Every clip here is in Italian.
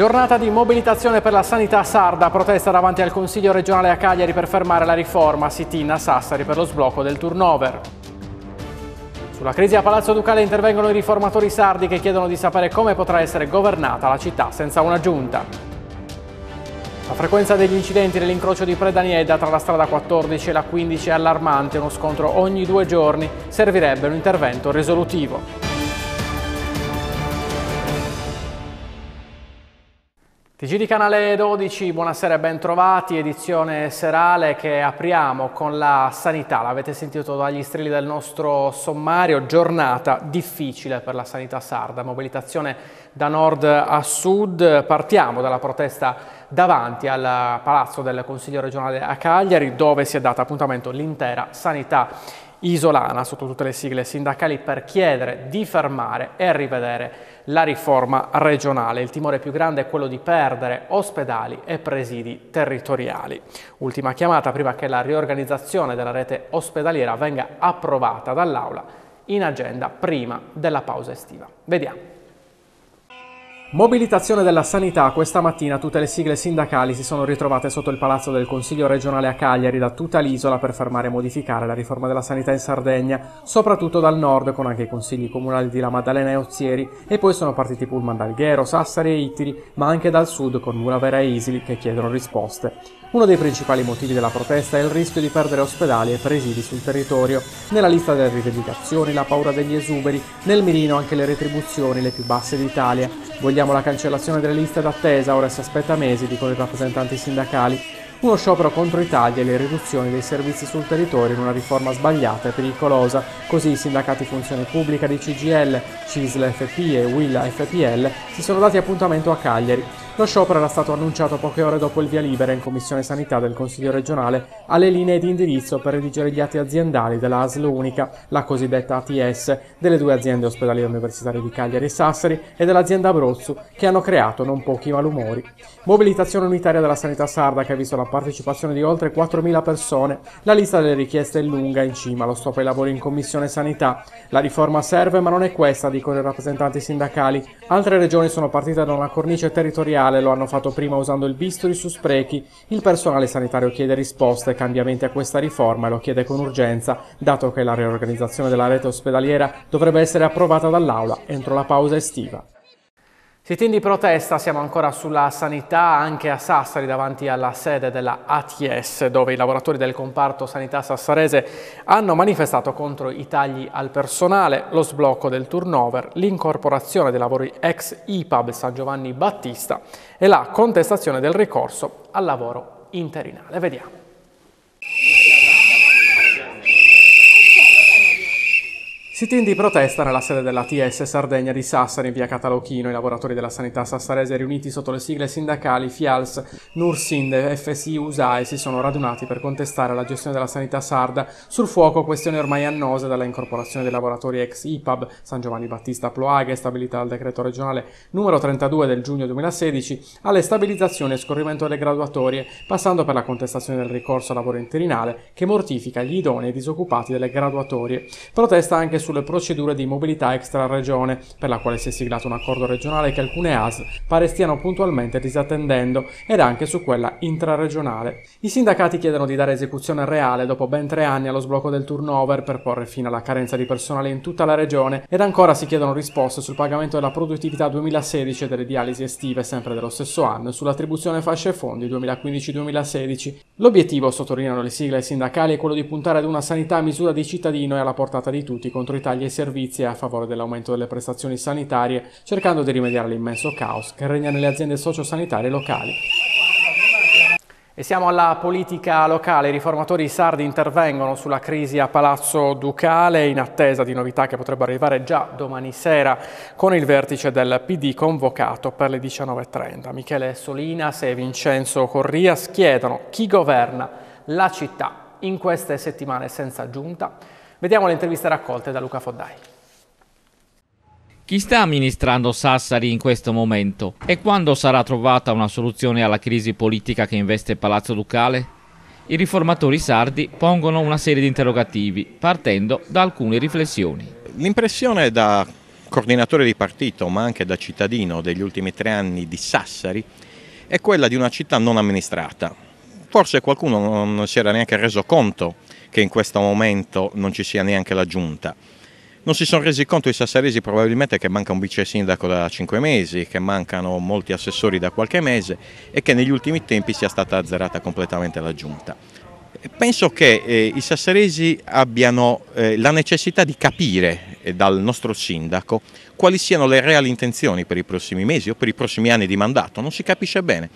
Giornata di mobilitazione per la sanità sarda, protesta davanti al Consiglio regionale a Cagliari per fermare la riforma, sit-in a Sassari per lo sblocco del turnover. Sulla crisi a Palazzo Ducale intervengono i riformatori sardi che chiedono di sapere come potrà essere governata la città senza una giunta. La frequenza degli incidenti nell'incrocio di Predanieda tra la strada 14 e la 15 è allarmante, uno scontro ogni due giorni servirebbe un intervento risolutivo. TG di Canale 12, buonasera e bentrovati, edizione serale che apriamo con la sanità, l'avete sentito dagli strilli del nostro sommario, giornata difficile per la sanità sarda, mobilitazione da nord a sud, partiamo dalla protesta davanti al palazzo del Consiglio regionale a Cagliari dove si è data appuntamento l'intera sanità isolana sotto tutte le sigle sindacali per chiedere di fermare e rivedere la riforma regionale. Il timore più grande è quello di perdere ospedali e presidi territoriali. Ultima chiamata prima che la riorganizzazione della rete ospedaliera venga approvata dall'Aula in agenda prima della pausa estiva. Vediamo. Mobilitazione della sanità. Questa mattina tutte le sigle sindacali si sono ritrovate sotto il palazzo del Consiglio regionale a Cagliari da tutta l'isola per fermare e modificare la riforma della sanità in Sardegna, soprattutto dal nord con anche i consigli comunali di La Maddalena e Ozieri e poi sono partiti pullman da Alghero, Sassari e Ittiri, ma anche dal sud con Mulavera e Isili che chiedono risposte. Uno dei principali motivi della protesta è il rischio di perdere ospedali e presidi sul territorio. Nella lista delle rivendicazioni la paura degli esuberi, nel mirino anche le retribuzioni le più basse d'Italia. Vogliamo la cancellazione delle liste d'attesa, ora si aspetta mesi, dicono i rappresentanti sindacali. Uno sciopero contro i tagli e le riduzioni dei servizi sul territorio in una riforma sbagliata e pericolosa. Così i sindacati Funzione Pubblica di CGL, CISL FP e WILA FPL si sono dati appuntamento a Cagliari. Lo sciopero era stato annunciato poche ore dopo il via libera in Commissione Sanità del Consiglio regionale alle linee di indirizzo per redigere gli atti aziendali della ASL Unica, la cosiddetta ATS, delle due aziende ospedaliere universitarie di Cagliari e Sassari e dell'azienda Abruzzo, che hanno creato non pochi malumori. Mobilitazione unitaria della sanità sarda che ha visto la partecipazione di oltre 4.000 persone. La lista delle richieste è lunga, in cima lo stop ai lavori in Commissione Sanità. La riforma serve, ma non è questa, dicono i rappresentanti sindacali. Altre regioni sono partite da una cornice territoriale nazionale lo hanno fatto prima usando il bisturi su sprechi, il personale sanitario chiede risposte e cambiamenti a questa riforma e lo chiede con urgenza, dato che la riorganizzazione della rete ospedaliera dovrebbe essere approvata dall'Aula entro la pausa estiva. Sit-in di protesta, siamo ancora sulla sanità, anche a Sassari davanti alla sede della ATS, dove i lavoratori del comparto sanità sassarese hanno manifestato contro i tagli al personale, lo sblocco del turnover, l'incorporazione dei lavori ex IPAB San Giovanni Battista e la contestazione del ricorso al lavoro interinale. Vediamo. Sit-in di protesta nella sede della TS Sardegna di Sassari in via Catalocchino. I lavoratori della sanità sassarese riuniti sotto le sigle sindacali FIALS, NURSIND, FSI, USAE si sono radunati per contestare la gestione della sanità sarda sul fuoco questioni ormai annose dalla incorporazione dei lavoratori ex IPAB San Giovanni Battista Ploaghe stabilita dal decreto regionale numero 32 del giugno 2016 alle stabilizzazioni e scorrimento delle graduatorie passando per la contestazione del ricorso a lavoro interinale che mortifica gli idonei disoccupati delle graduatorie. Protesta anche su sulle procedure di mobilità extra-regione, per la quale si è siglato un accordo regionale che alcune AS pare stiano puntualmente disattendendo, ed anche su quella intraregionale. I sindacati chiedono di dare esecuzione reale dopo ben tre anni allo sblocco del turnover per porre fine alla carenza di personale in tutta la regione ed ancora si chiedono risposte sul pagamento della produttività 2016 e delle dialisi estive sempre dello stesso anno e sull'attribuzione fasce fondi 2015-2016. L'obiettivo, sottolineano le sigle sindacali, è quello di puntare ad una sanità a misura di cittadino e alla portata di tutti contro i tagli ai servizi a favore dell'aumento delle prestazioni sanitarie, cercando di rimediare all'immenso caos che regna nelle aziende sociosanitarie locali. E siamo alla politica locale. I riformatori sardi intervengono sulla crisi a Palazzo Ducale in attesa di novità che potrebbero arrivare già domani sera con il vertice del PD convocato per le 19.30. Michele Solinas e Vincenzo Corrias chiedono chi governa la città in queste settimane senza giunta Vediamo le interviste raccolte da Luca Foddai. Chi sta amministrando Sassari in questo momento e quando sarà trovata una soluzione alla crisi politica che investe Palazzo Ducale? I riformatori sardi pongono una serie di interrogativi partendo da alcune riflessioni. L'impressione da coordinatore di partito ma anche da cittadino degli ultimi tre anni di Sassari è quella di una città non amministrata. Forse qualcuno non si era neanche reso conto che in questo momento non ci sia neanche la giunta. Non si sono resi conto i sassaresi probabilmente che manca un vice sindaco da cinque mesi, che mancano molti assessori da qualche mese e che negli ultimi tempi sia stata azzerata completamente la giunta. Penso che eh, i sassaresi abbiano eh, la necessità di capire eh, dal nostro sindaco quali siano le reali intenzioni per i prossimi mesi o per i prossimi anni di mandato, non si capisce bene.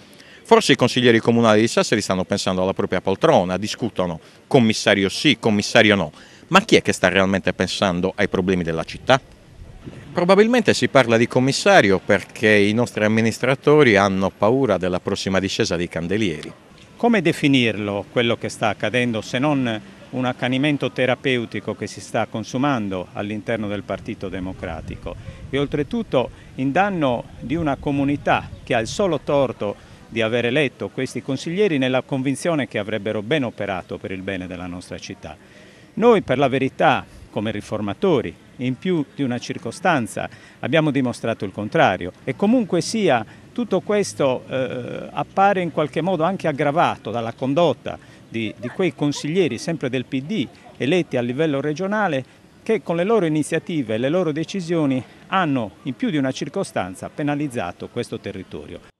Forse i consiglieri comunali di Sassari stanno pensando alla propria poltrona, discutono commissario sì, commissario no, ma chi è che sta realmente pensando ai problemi della città? Probabilmente si parla di commissario perché i nostri amministratori hanno paura della prossima discesa dei candelieri. Come definirlo quello che sta accadendo se non un accanimento terapeutico che si sta consumando all'interno del Partito Democratico e oltretutto in danno di una comunità che ha il solo torto di aver eletto questi consiglieri nella convinzione che avrebbero ben operato per il bene della nostra città. Noi per la verità, come riformatori, in più di una circostanza abbiamo dimostrato il contrario e comunque sia tutto questo eh, appare in qualche modo anche aggravato dalla condotta di, di quei consiglieri sempre del PD eletti a livello regionale che con le loro iniziative e le loro decisioni hanno in più di una circostanza penalizzato questo territorio.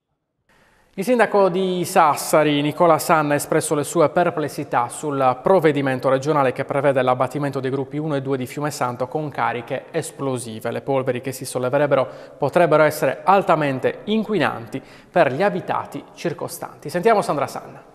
Il sindaco di Sassari, Nicola Sanna, ha espresso le sue perplessità sul provvedimento regionale che prevede l'abbattimento dei gruppi 1 e 2 di Fiume Santo con cariche esplosive. Le polveri che si solleverebbero potrebbero essere altamente inquinanti per gli abitati circostanti. Sentiamo Sandra Sanna.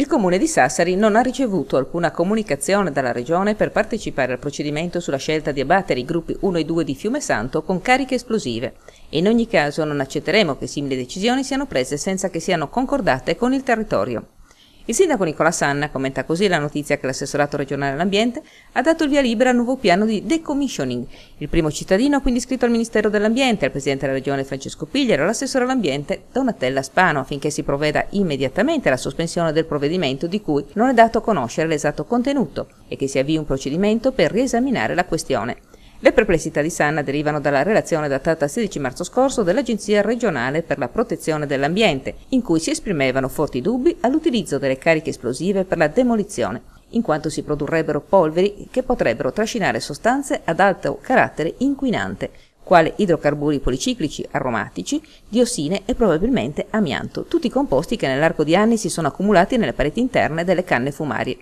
Il comune di Sassari non ha ricevuto alcuna comunicazione dalla regione per partecipare al procedimento sulla scelta di abbattere i gruppi 1 e 2 di Fiume Santo con cariche esplosive in ogni caso non accetteremo che simili decisioni siano prese senza che siano concordate con il territorio. Il sindaco Nicola Sanna commenta così la notizia che l'assessorato regionale all'ambiente ha dato il via libera al nuovo piano di decommissioning. Il primo cittadino ha quindi scritto al Ministero dell'Ambiente, al Presidente della Regione Francesco Pigliero e all'assessore all'ambiente Donatella Spano affinché si provveda immediatamente alla sospensione del provvedimento di cui non è dato conoscere l'esatto contenuto e che si avvii un procedimento per riesaminare la questione. Le perplessità di Sanna derivano dalla relazione datata 16 marzo scorso dell'Agenzia regionale per la protezione dell'ambiente, in cui si esprimevano forti dubbi all'utilizzo delle cariche esplosive per la demolizione, in quanto si produrrebbero polveri che potrebbero trascinare sostanze ad alto carattere inquinante, quale idrocarburi policiclici aromatici, diossine e probabilmente amianto, tutti composti che nell'arco di anni si sono accumulati nelle pareti interne delle canne fumarie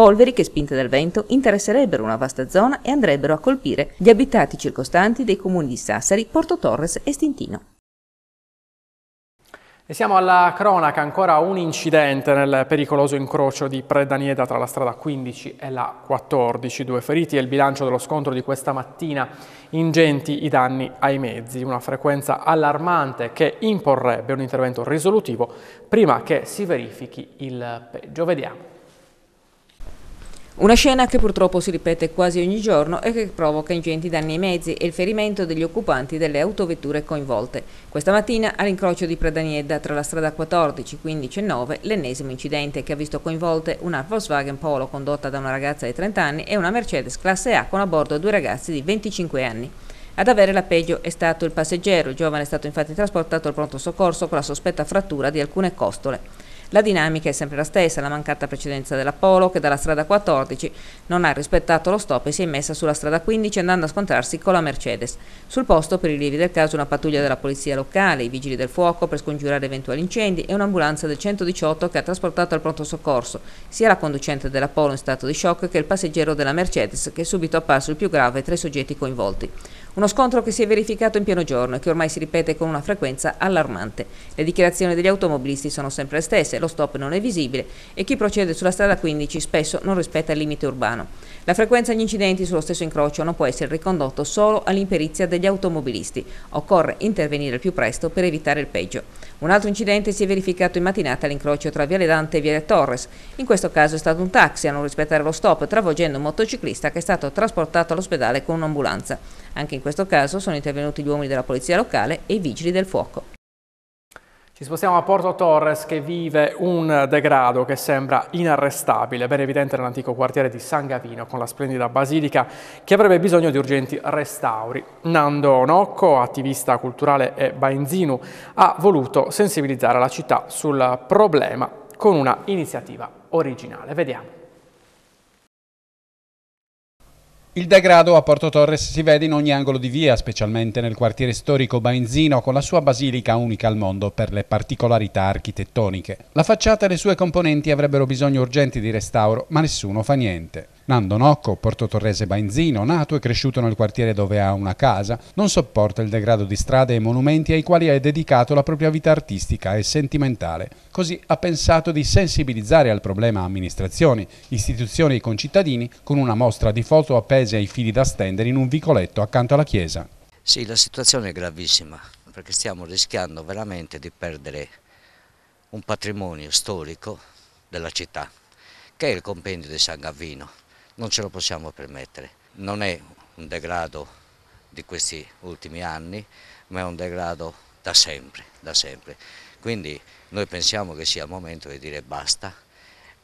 polveri che spinte dal vento interesserebbero una vasta zona e andrebbero a colpire gli abitati circostanti dei comuni di Sassari, Porto Torres e Stintino. E siamo alla cronaca, ancora un incidente nel pericoloso incrocio di Predanieda tra la strada 15 e la 14, due feriti e il bilancio dello scontro di questa mattina, ingenti i danni ai mezzi, una frequenza allarmante che imporrebbe un intervento risolutivo prima che si verifichi il peggio. Vediamo. Una scena che purtroppo si ripete quasi ogni giorno e che provoca ingenti danni ai mezzi e il ferimento degli occupanti delle autovetture coinvolte. Questa mattina all'incrocio di Predaniedda tra la strada 14, 15 e 9 l'ennesimo incidente che ha visto coinvolte una Volkswagen Polo condotta da una ragazza di 30 anni e una Mercedes classe A con a bordo due ragazzi di 25 anni. Ad avere la peggio è stato il passeggero, il giovane è stato infatti trasportato al pronto soccorso con la sospetta frattura di alcune costole. La dinamica è sempre la stessa, la mancata precedenza della Polo che dalla strada 14 non ha rispettato lo stop e si è messa sulla strada 15 andando a scontrarsi con la Mercedes. Sul posto, per i rilievi del caso, una pattuglia della polizia locale, i vigili del fuoco per scongiurare eventuali incendi e un'ambulanza del 118 che ha trasportato al pronto soccorso sia la conducente della Polo in stato di shock che il passeggero della Mercedes che è subito apparso il più grave tra i soggetti coinvolti. Uno scontro che si è verificato in pieno giorno e che ormai si ripete con una frequenza allarmante. Le dichiarazioni degli automobilisti sono sempre le stesse, lo stop non è visibile e chi procede sulla strada 15 spesso non rispetta il limite urbano. La frequenza degli incidenti sullo stesso incrocio non può essere ricondotto solo all'imperizia degli automobilisti. Occorre intervenire al più presto per evitare il peggio. Un altro incidente si è verificato in mattinata all'incrocio tra Viale Dante e Viale Torres. In questo caso è stato un taxi a non rispettare lo stop, travolgendo un motociclista che è stato trasportato all'ospedale con un'ambulanza. Anche in questo caso sono intervenuti gli uomini della polizia locale e i vigili del fuoco. Ci spostiamo a Porto Torres che vive un degrado che sembra inarrestabile, ben evidente nell'antico quartiere di San Gavino con la splendida basilica che avrebbe bisogno di urgenti restauri. Nando Nocco, attivista culturale e bainzinu, ha voluto sensibilizzare la città sul problema con una iniziativa originale. Vediamo. Il degrado a Porto Torres si vede in ogni angolo di via, specialmente nel quartiere storico Bainzino, con la sua basilica unica al mondo per le particolarità architettoniche. La facciata e le sue componenti avrebbero bisogno urgenti di restauro, ma nessuno fa niente. Nando Nocco, portotorrese bainzino, nato e cresciuto nel quartiere dove ha una casa, non sopporta il degrado di strade e monumenti ai quali ha dedicato la propria vita artistica e sentimentale. Così ha pensato di sensibilizzare al problema amministrazioni, istituzioni e concittadini con una mostra di foto appese ai fili da stendere in un vicoletto accanto alla chiesa. Sì, la situazione è gravissima perché stiamo rischiando veramente di perdere un patrimonio storico della città, che è il compendio di San Gavino non ce lo possiamo permettere. Non è un degrado di questi ultimi anni, ma è un degrado da sempre, da sempre. Quindi noi pensiamo che sia il momento di dire basta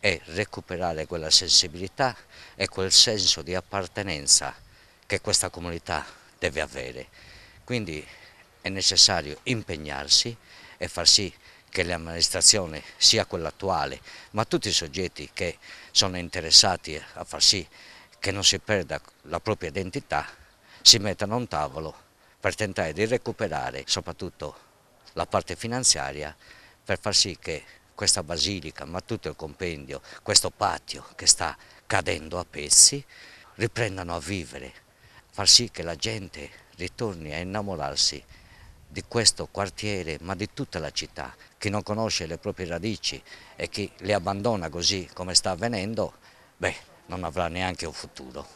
e recuperare quella sensibilità e quel senso di appartenenza che questa comunità deve avere. Quindi è necessario impegnarsi e far sì che l'amministrazione sia quella attuale, ma tutti i soggetti che sono interessati a far sì che non si perda la propria identità, si mettano a un tavolo per tentare di recuperare soprattutto la parte finanziaria per far sì che questa basilica, ma tutto il compendio, questo patio che sta cadendo a pezzi, riprendano a vivere, far sì che la gente ritorni a innamorarsi di questo quartiere, ma di tutta la città. Chi non conosce le proprie radici e chi le abbandona così come sta avvenendo, beh, non avrà neanche un futuro.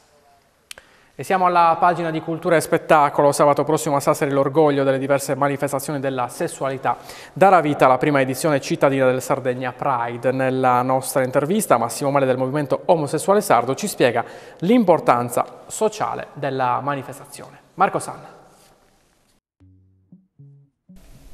E siamo alla pagina di Cultura e Spettacolo. Sabato prossimo a Sassari l'orgoglio delle diverse manifestazioni della sessualità darà vita alla prima edizione cittadina del Sardegna Pride. Nella nostra intervista Massimo Male del Movimento Omosessuale Sardo ci spiega l'importanza sociale della manifestazione. Marco Sanna.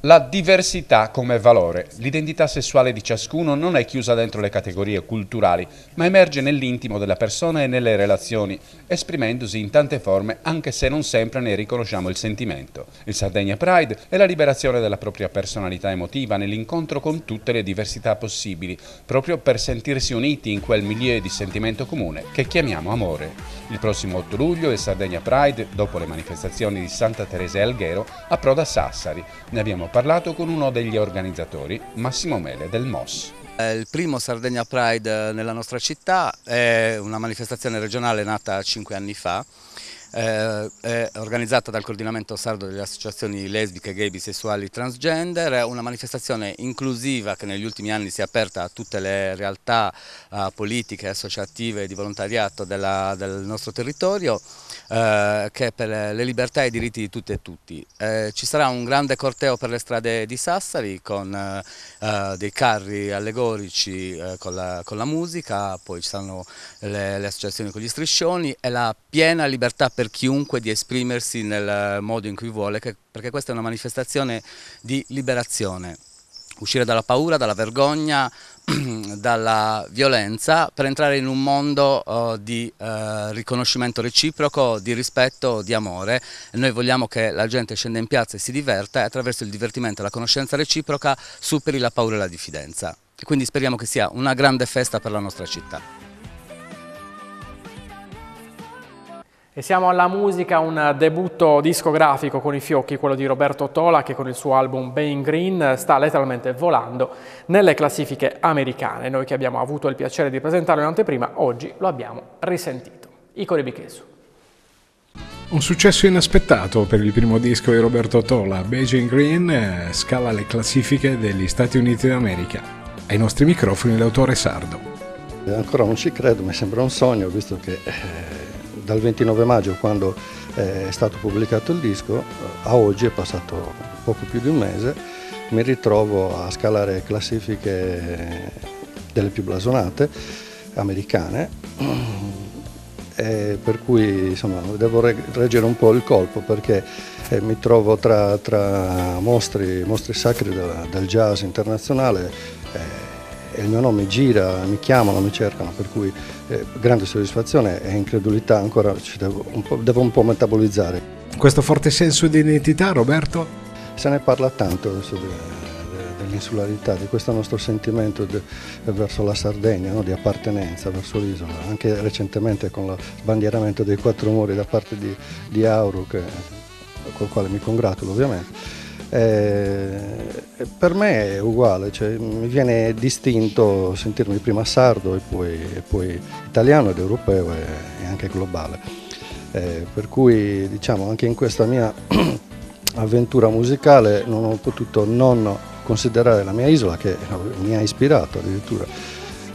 La diversità come valore. L'identità sessuale di ciascuno non è chiusa dentro le categorie culturali, ma emerge nell'intimo della persona e nelle relazioni, esprimendosi in tante forme anche se non sempre ne riconosciamo il sentimento. Il Sardegna Pride è la liberazione della propria personalità emotiva nell'incontro con tutte le diversità possibili, proprio per sentirsi uniti in quel milieu di sentimento comune che chiamiamo amore. Il prossimo 8 luglio il Sardegna Pride, dopo le manifestazioni di Santa Teresa e Alghero, approda a Sassari. Ne abbiamo parlato con uno degli organizzatori, Massimo Mele del MOS. Il primo Sardegna Pride nella nostra città è una manifestazione regionale nata cinque anni fa eh, è organizzata dal coordinamento sardo delle associazioni lesbiche, gay, bisessuali, transgender, è una manifestazione inclusiva che negli ultimi anni si è aperta a tutte le realtà eh, politiche, associative e di volontariato della, del nostro territorio eh, che è per le libertà e i diritti di tutte e tutti. Eh, ci sarà un grande corteo per le strade di Sassari con eh, eh, dei carri allegorici con la, con, la, musica, poi ci saranno le, le associazioni con gli striscioni e la piena libertà per chiunque di esprimersi nel modo in cui vuole, perché questa è una manifestazione di liberazione uscire dalla paura, dalla vergogna, dalla violenza per entrare in un mondo uh, di uh, riconoscimento reciproco, di rispetto, di amore. Noi vogliamo che la gente scenda in piazza e si diverta e attraverso il divertimento e la conoscenza reciproca superi la paura e la diffidenza. Quindi speriamo che sia una grande festa per la nostra città. E siamo alla musica, un debutto discografico con i fiocchi, quello di Roberto Tola che con il suo album Bain Green sta letteralmente volando nelle classifiche americane. Noi che abbiamo avuto il piacere di presentarlo in anteprima, oggi lo abbiamo risentito. Icori Bichesu. Un successo inaspettato per il primo disco di Roberto Tola, Beijing Green eh, scala le classifiche degli Stati Uniti d'America. Ai nostri microfoni l'autore sardo. Ancora non ci credo, mi sembra un sogno, visto che eh, dal 29 maggio quando eh, è stato pubblicato il disco a oggi è passato poco più di un mese, mi ritrovo a scalare classifiche delle più blasonate americane per cui insomma, devo reggere un po' il colpo perché eh, mi trovo tra, tra mostri, mostri, sacri del, del jazz internazionale e il mio nome gira, mi chiamano, mi cercano, per cui eh, grande soddisfazione e incredulità ancora devo un, devo un po' metabolizzare. Questo forte senso di identità, Roberto? Se ne parla tanto adesso dell'insularità, di questo nostro sentimento de, verso la Sardegna, no? di appartenenza verso l'isola, anche recentemente con lo sbandieramento dei quattro muri da parte di, di Auro, che, col quale mi congratulo ovviamente. Eh, per me è uguale, cioè, mi viene distinto sentirmi prima sardo e poi, e poi italiano ed europeo e, e anche globale. Eh, per cui diciamo anche in questa mia avventura musicale non ho potuto non considerare la mia isola che mi ha ispirato addirittura,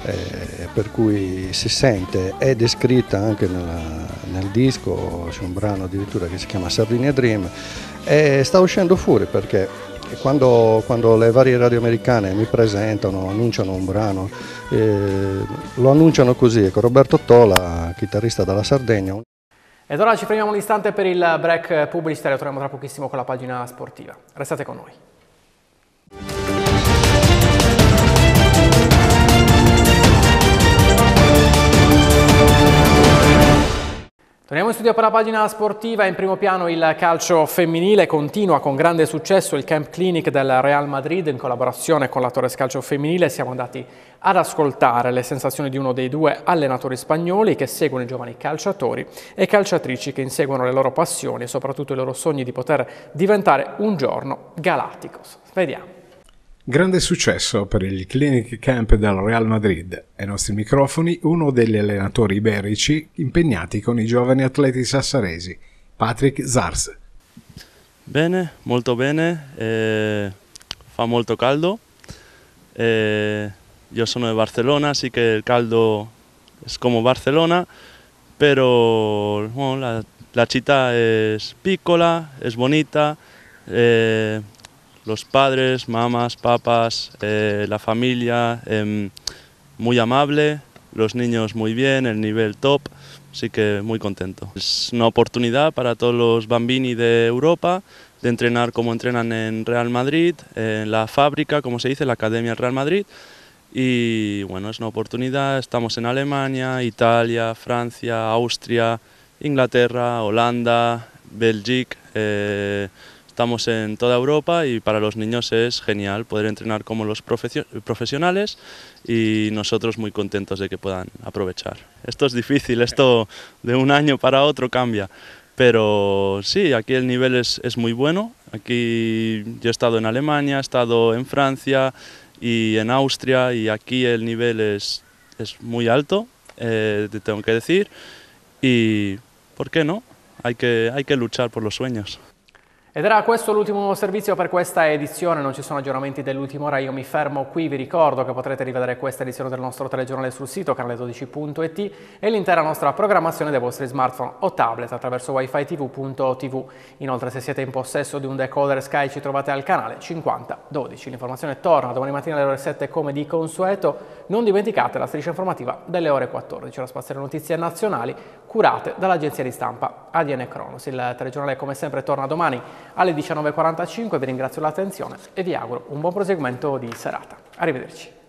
eh, per cui si sente, è descritta anche nella, nel disco, c'è un brano addirittura che si chiama Sardinia Dream e sta uscendo fuori perché quando, quando, le varie radio americane mi presentano, annunciano un brano, eh, lo annunciano così, ecco, Roberto Tola, chitarrista dalla Sardegna. Ed ora ci fermiamo un istante per il break pubblicitario, torniamo tra pochissimo con la pagina sportiva. Restate con noi. Torniamo in studio per la pagina sportiva, in primo piano il calcio femminile, continua con grande successo il Camp Clinic del Real Madrid in collaborazione con la Torres Calcio Femminile, siamo andati ad ascoltare le sensazioni di uno dei due allenatori spagnoli che seguono i giovani calciatori e calciatrici che inseguono le loro passioni e soprattutto i loro sogni di poter diventare un giorno Galacticos. Vediamo. Grande successo per il Clinic Camp del Real Madrid. Ai nostri microfoni uno degli allenatori iberici impegnati con i giovani atleti sassaresi, Patrick Zars. Bene, molto bene, eh, fa molto caldo. Eh, io sono di Barcellona, así que el caldo es como Barcelona, pero bueno, la, la città es piccola, es bonita. Eh, los padres, mamás, papas, eh, la familia, eh, muy amable, los niños muy bien, el nivel top, así que muy contento. Es una oportunidad para todos los bambini de Europa de entrenar como entrenan en Real Madrid, en la fábrica, como se dice, la Academia Real Madrid. Y bueno, es una oportunidad, estamos en Alemania, Italia, Francia, Austria, Inglaterra, Holanda, Bélgica. Eh, Estamos en toda Europa y para los niños es genial poder entrenar como los profesionales y nosotros muy contentos de que puedan aprovechar. Esto es difícil, esto de un año para otro cambia, pero sí, aquí el nivel es, es muy bueno. Aquí yo he estado en Alemania, he estado en Francia y en Austria y aquí el nivel es, es muy alto, eh, te tengo que decir, y ¿por qué no? Hay que, hay que luchar por los sueños. Ed era questo l'ultimo servizio per questa edizione, non ci sono aggiornamenti dell'ultima ora, io mi fermo qui, vi ricordo che potrete rivedere questa edizione del nostro telegiornale sul sito canale12.it e l'intera nostra programmazione dai vostri smartphone o tablet attraverso wifi tv.tv. Inoltre se siete in possesso di un decoder Sky ci trovate al canale 5012. L'informazione torna domani mattina alle ore 7 come di consueto, non dimenticate la striscia informativa delle ore 14, la spaziale notizie nazionali curate dall'agenzia di stampa ADN Cronos. Il telegiornale come sempre torna domani alle 19.45, vi ringrazio l'attenzione e vi auguro un buon proseguimento di serata. Arrivederci.